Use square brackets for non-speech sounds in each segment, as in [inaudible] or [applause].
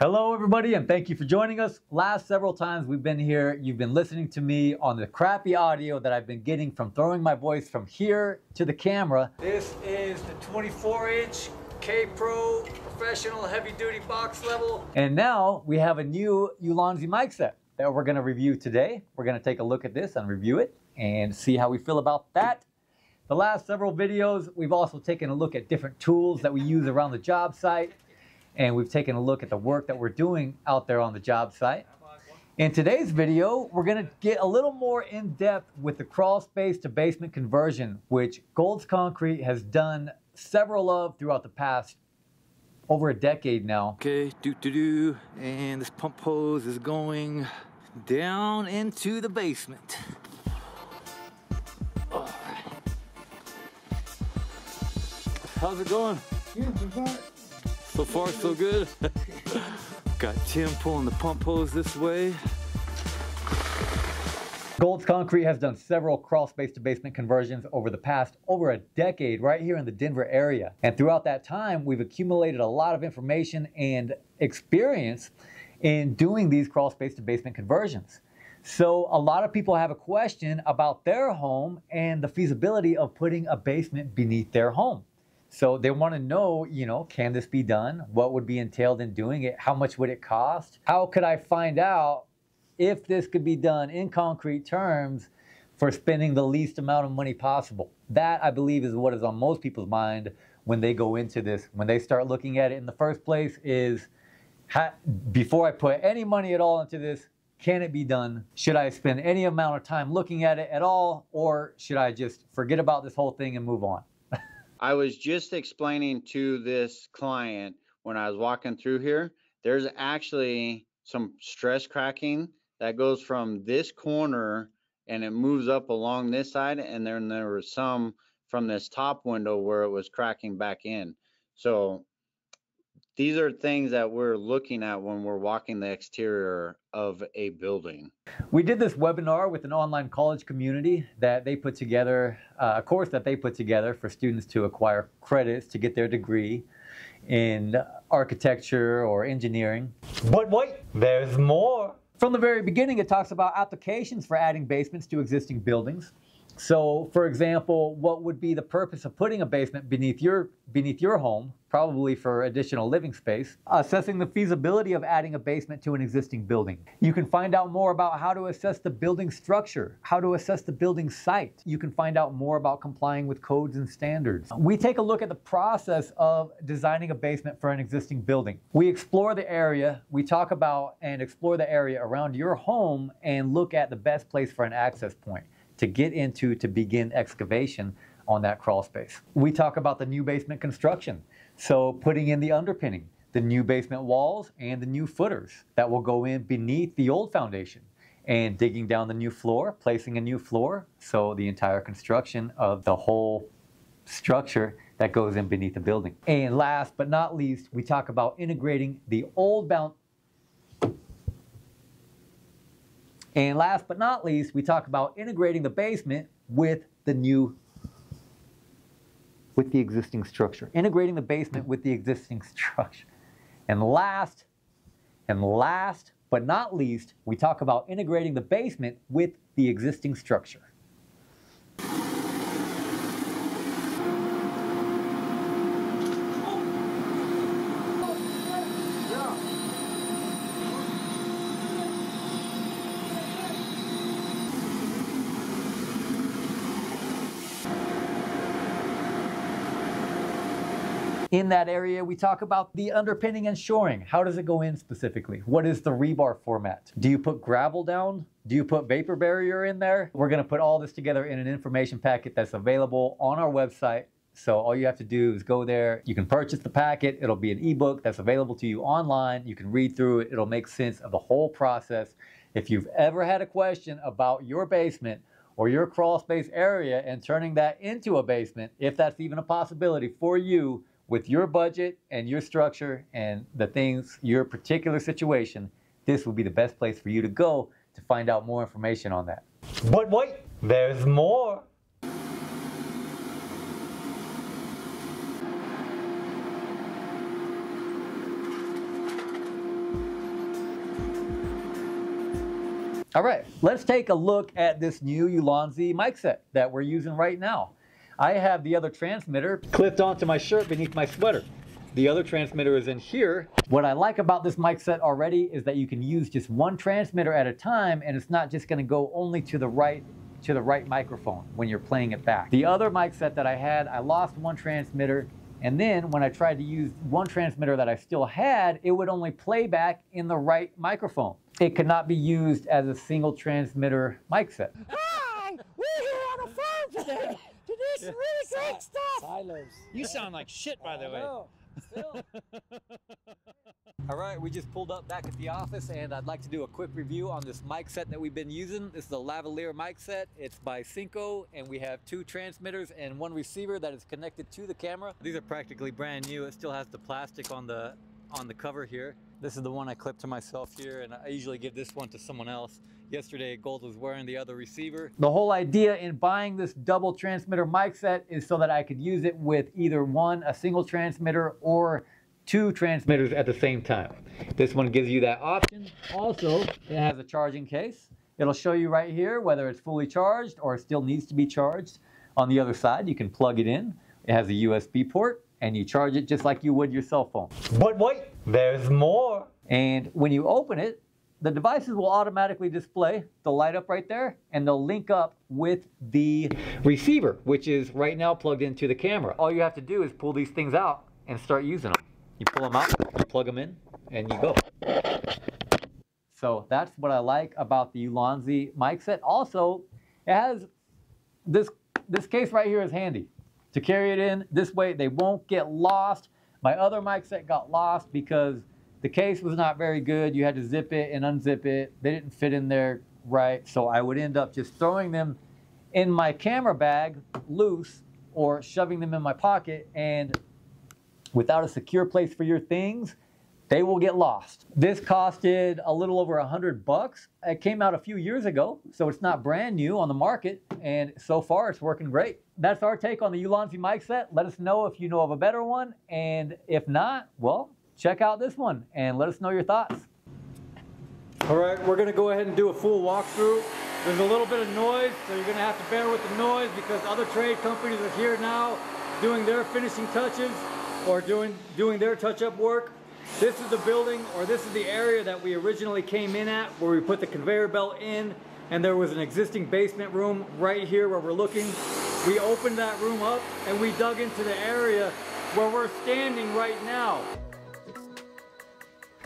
Hello, everybody, and thank you for joining us. Last several times we've been here, you've been listening to me on the crappy audio that I've been getting from throwing my voice from here to the camera. This is the 24 inch Kapro professional heavy duty box level. And now we have a new Ulanzi mic set that we're going to review today. We're going to take a look at this and review it and see how we feel about that. The last several videos, we've also taken a look at different tools that we use around the job site and we've taken a look at the work that we're doing out there on the job site. In today's video, we're going to get a little more in depth with the crawl space to basement conversion, which Gold's Concrete has done several of throughout the past over a decade now. Okay, do do do, and this pump hose is going down into the basement. How's it going? So far, so good. [laughs] Got Tim pulling the pump hose this way. Gold's Concrete has done several crawl space to basement conversions over the past over a decade right here in the Denver area. And throughout that time, we've accumulated a lot of information and experience in doing these crawl space to basement conversions. So a lot of people have a question about their home and the feasibility of putting a basement beneath their home. So they want to know, you know, can this be done? What would be entailed in doing it? How much would it cost? How could I find out if this could be done in concrete terms for spending the least amount of money possible? That, I believe, is what is on most people's mind when they go into this. When they start looking at it in the first place is, before I put any money at all into this, can it be done? Should I spend any amount of time looking at it at all? Or should I just forget about this whole thing and move on? I was just explaining to this client when I was walking through here, there's actually some stress cracking that goes from this corner and it moves up along this side. And then there was some from this top window where it was cracking back in. So these are things that we're looking at when we're walking the exterior of a building. We did this webinar with an online college community that they put together, uh, a course that they put together for students to acquire credits to get their degree in architecture or engineering. But wait, there's more. From the very beginning, it talks about applications for adding basements to existing buildings. So, for example, what would be the purpose of putting a basement beneath your beneath your home, probably for additional living space? Assessing the feasibility of adding a basement to an existing building. You can find out more about how to assess the building structure, how to assess the building site. You can find out more about complying with codes and standards. We take a look at the process of designing a basement for an existing building. We explore the area, we talk about and explore the area around your home and look at the best place for an access point to get into to begin excavation on that crawl space. We talk about the new basement construction. So putting in the underpinning, the new basement walls and the new footers that will go in beneath the old foundation and digging down the new floor, placing a new floor. So the entire construction of the whole structure that goes in beneath the building. And last but not least, we talk about integrating the old And last but not least, we talk about integrating the basement with the new, with the existing structure. Integrating the basement with the existing structure. And last, and last but not least, we talk about integrating the basement with the existing structure. In that area, we talk about the underpinning and shoring. How does it go in specifically? What is the rebar format? Do you put gravel down? Do you put vapor barrier in there? We're gonna put all this together in an information packet that's available on our website. So all you have to do is go there. You can purchase the packet. It'll be an ebook that's available to you online. You can read through it. It'll make sense of the whole process. If you've ever had a question about your basement or your crawl space area and turning that into a basement, if that's even a possibility for you, with your budget and your structure and the things, your particular situation, this will be the best place for you to go to find out more information on that. But wait, there's more. All right, let's take a look at this new Ulanzi mic set that we're using right now. I have the other transmitter clipped onto my shirt beneath my sweater. The other transmitter is in here. What I like about this mic set already is that you can use just one transmitter at a time and it's not just gonna go only to the right to the right microphone when you're playing it back. The other mic set that I had, I lost one transmitter and then when I tried to use one transmitter that I still had, it would only play back in the right microphone. It could not be used as a single transmitter mic set. Hi, we're here on a farm today to do really great stuff. Silos. You sound like shit, by the way. No, still. [laughs] All right, we just pulled up back at the office and I'd like to do a quick review on this mic set that we've been using. This is a lavalier mic set. It's by Synco and we have two transmitters and one receiver that is connected to the camera. These are practically brand new. It still has the plastic on the on the cover here. This is the one I clipped to myself here and I usually give this one to someone else. Yesterday, Gold was wearing the other receiver. The whole idea in buying this double transmitter mic set is so that I could use it with either one, a single transmitter, or two transmitters at the same time. This one gives you that option. Also, it has a charging case. It'll show you right here whether it's fully charged or it still needs to be charged. On the other side, you can plug it in. It has a USB port and you charge it just like you would your cell phone. But wait, there's more. And when you open it, the devices will automatically display. They'll light up right there and they'll link up with the receiver, which is right now plugged into the camera. All you have to do is pull these things out and start using them. You pull them out, you plug them in, and you go. So that's what I like about the Ulanzi mic set. Also, it has this this case right here is handy to carry it in. This way they won't get lost. My other mic set got lost because the case was not very good. You had to zip it and unzip it. They didn't fit in there right. So I would end up just throwing them in my camera bag loose or shoving them in my pocket and without a secure place for your things, they will get lost. This costed a little over a hundred bucks. It came out a few years ago, so it's not brand new on the market, and so far it's working great. That's our take on the Ulanzi mic set. Let us know if you know of a better one, and if not, well, check out this one and let us know your thoughts. All right, we're gonna go ahead and do a full walkthrough. There's a little bit of noise, so you're gonna have to bear with the noise because other trade companies are here now doing their finishing touches or doing, doing their touch-up work. This is the building, or this is the area that we originally came in at, where we put the conveyor belt in, and there was an existing basement room right here where we're looking. We opened that room up, and we dug into the area where we're standing right now.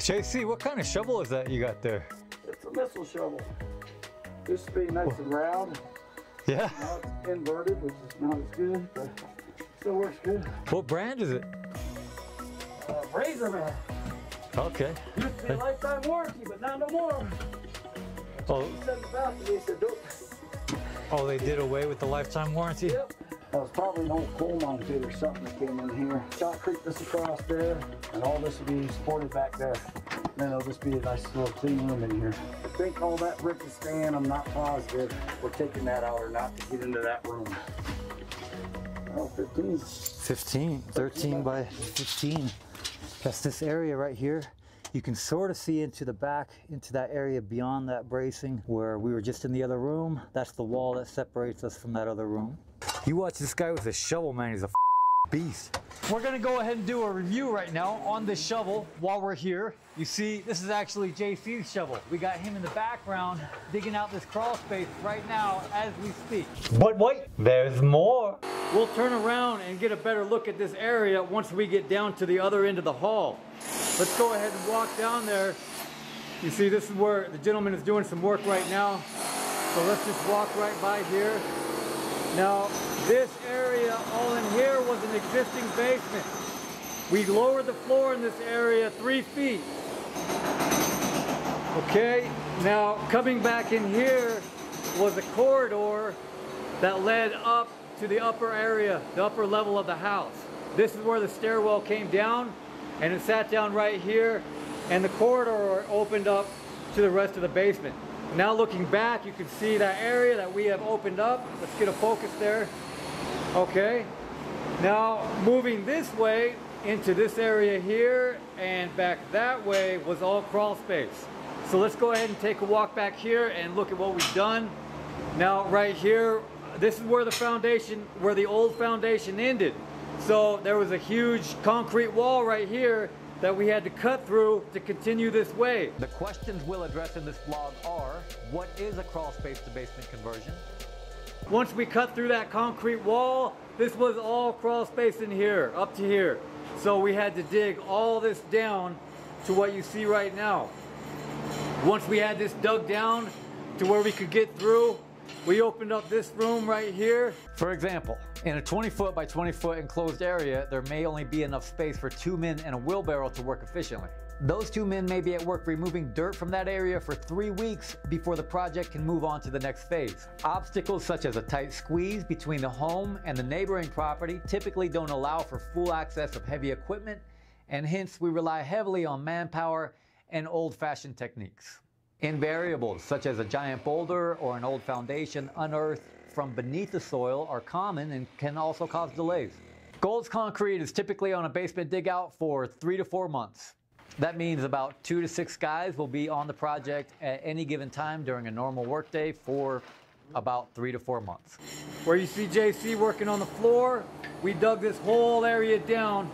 JC, what kind of shovel is that you got there? It's a missile shovel. Used to be nice and round. Yeah. Now it's inverted, which is not as good, but still works good. What brand is it? Uh, Razor Man. Okay. Used to be a lifetime warranty, but now no more. Oh, He said about he said, oh, they did away with the lifetime warranty? Yep. That was probably an old coal mine pit or something that came in here. Shotcrete this across there, and all this will be supported back there. Then it'll just be a nice little clean room in here. I think all that brick is staying. I'm not positive. We're taking that out or not to get into that room. Oh, 15. 15, 13 by 15. That's this area right here. You can sort of see into the back, into that area beyond that bracing where we were just in the other room. That's the wall that separates us from that other room. You watch this guy with a shovel, man. He's a beast. We're gonna go ahead and do a review right now on this shovel while we're here. You see, this is actually JC's shovel. We got him in the background digging out this crawl space right now as we speak. But wait, there's more. We'll turn around and get a better look at this area once we get down to the other end of the hall. Let's go ahead and walk down there. You see, this is where the gentleman is doing some work right now. So let's just walk right by here. Now, this area all in here was an existing basement. We lowered the floor in this area three feet. Okay, now coming back in here was a corridor that led up to the upper area, the upper level of the house. This is where the stairwell came down and it sat down right here and the corridor opened up to the rest of the basement. Now looking back, you can see that area that we have opened up. Let's get a focus there. Okay. Now moving this way into this area here and back that way was all crawl space. So let's go ahead and take a walk back here and look at what we've done. Now right here, this is where the foundation, where the old foundation ended. So there was a huge concrete wall right here that we had to cut through to continue this way. The questions we'll address in this vlog are, what is a crawl space to basement conversion? Once we cut through that concrete wall, this was all crawl space in here, up to here. So we had to dig all this down to what you see right now. Once we had this dug down to where we could get through, we opened up this room right here. For example, in a 20 foot by 20 foot enclosed area, there may only be enough space for two men and a wheelbarrow to work efficiently. Those two men may be at work removing dirt from that area for three weeks before the project can move on to the next phase. Obstacles such as a tight squeeze between the home and the neighboring property typically don't allow for full access of heavy equipment, and hence we rely heavily on manpower and old-fashioned techniques. Invariables such as a giant boulder or an old foundation unearthed from beneath the soil are common and can also cause delays. Gold's Concrete is typically on a basement dig out for three to four months. That means about two to six guys will be on the project at any given time during a normal workday for about three to four months. Where you see JC working on the floor, we dug this whole area down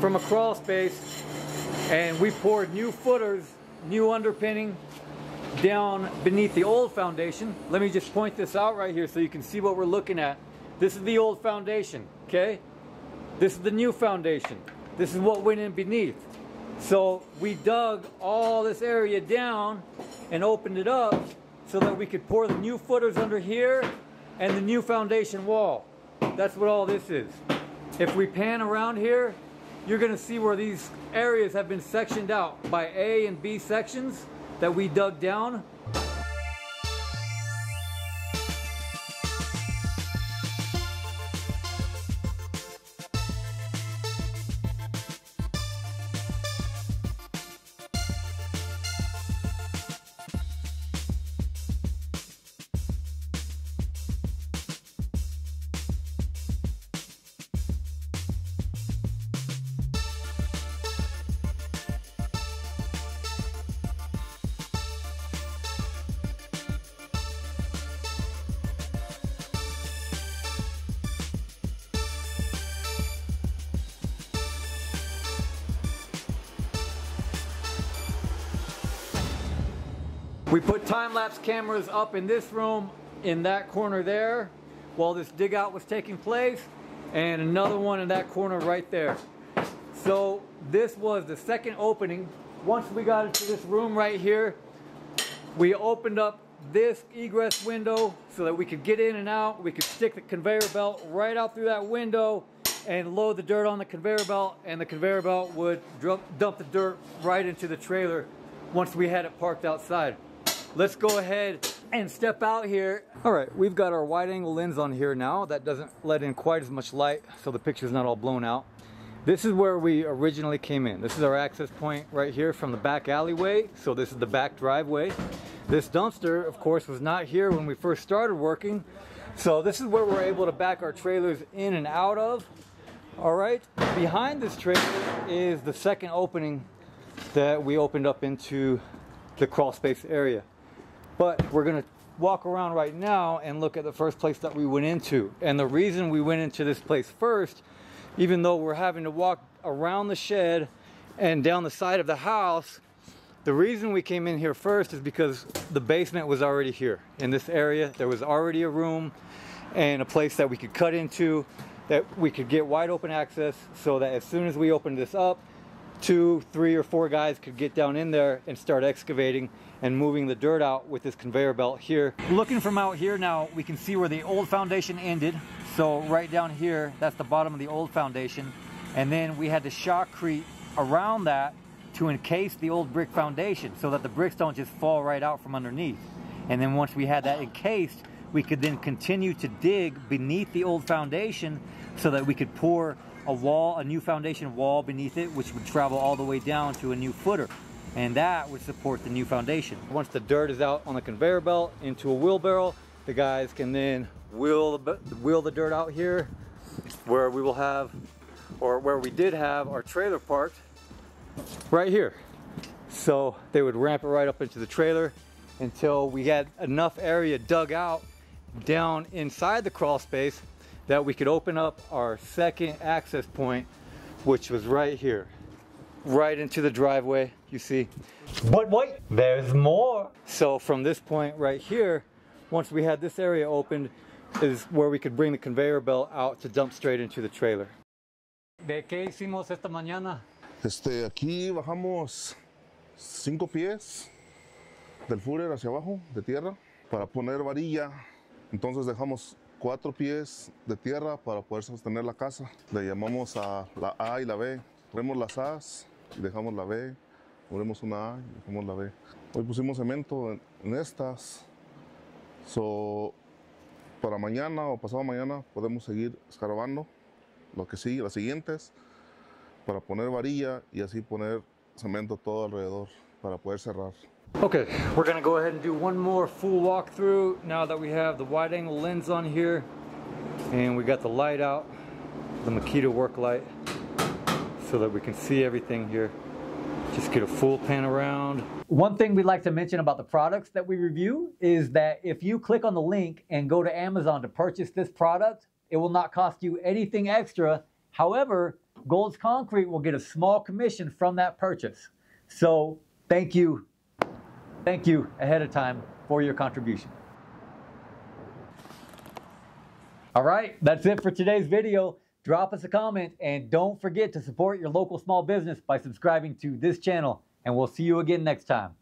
from a crawl space and we poured new footers, new underpinning down beneath the old foundation. Let me just point this out right here so you can see what we're looking at. This is the old foundation, okay? This is the new foundation. This is what went in beneath. So we dug all this area down and opened it up so that we could pour the new footers under here and the new foundation wall. That's what all this is. If we pan around here, you're gonna see where these areas have been sectioned out by A and B sections that we dug down We put time-lapse cameras up in this room, in that corner there, while this dig out was taking place, and another one in that corner right there. So this was the second opening. Once we got into this room right here, we opened up this egress window so that we could get in and out. We could stick the conveyor belt right out through that window and load the dirt on the conveyor belt and the conveyor belt would dump the dirt right into the trailer once we had it parked outside. Let's go ahead and step out here. All right, we've got our wide angle lens on here now. That doesn't let in quite as much light, so the picture's not all blown out. This is where we originally came in. This is our access point right here from the back alleyway. So this is the back driveway. This dumpster, of course, was not here when we first started working. So this is where we're able to back our trailers in and out of. All right, behind this trailer is the second opening that we opened up into the crawl space area. But we're gonna walk around right now and look at the first place that we went into. And the reason we went into this place first, even though we're having to walk around the shed and down the side of the house, the reason we came in here first is because the basement was already here. In this area, there was already a room and a place that we could cut into, that we could get wide open access so that as soon as we opened this up, two, three, or four guys could get down in there and start excavating and moving the dirt out with this conveyor belt here. Looking from out here now, we can see where the old foundation ended. So right down here, that's the bottom of the old foundation. And then we had to shotcrete around that to encase the old brick foundation so that the bricks don't just fall right out from underneath. And then once we had that encased, we could then continue to dig beneath the old foundation so that we could pour a wall, a new foundation wall beneath it, which would travel all the way down to a new footer and that would support the new foundation. Once the dirt is out on the conveyor belt into a wheelbarrow, the guys can then wheel the, wheel the dirt out here where we will have, or where we did have our trailer parked right here. So they would ramp it right up into the trailer until we had enough area dug out down inside the crawl space that we could open up our second access point, which was right here, right into the driveway, you see. But wait, there's more. So from this point right here, once we had this area opened, is where we could bring the conveyor belt out to dump straight into the trailer. ¿De qué hicimos esta mañana? Este, aquí bajamos cinco pies del footer hacia abajo de tierra para poner varilla. Entonces dejamos cuatro pies de tierra para poder sostener la casa. Le llamamos a la A y la B. Ponemos las A's y dejamos la B. Ponemos una A y dejamos la B. Hoy pusimos cemento en, en estas. So, para mañana o pasado mañana podemos seguir escarbando lo que sigue, las siguientes, para poner varilla y así poner cemento todo alrededor para poder cerrar. Okay, we're gonna go ahead and do one more full walkthrough now that we have the wide angle lens on here and we got the light out, the Makita work light, so that we can see everything here. Just get a full pan around. One thing we'd like to mention about the products that we review is that if you click on the link and go to Amazon to purchase this product, it will not cost you anything extra. However, Gold's Concrete will get a small commission from that purchase. So thank you Thank you ahead of time for your contribution. All right, that's it for today's video. Drop us a comment and don't forget to support your local small business by subscribing to this channel. And we'll see you again next time.